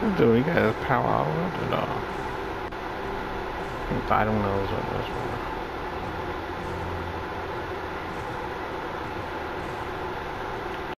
Do we got power out or? I don't know what this one.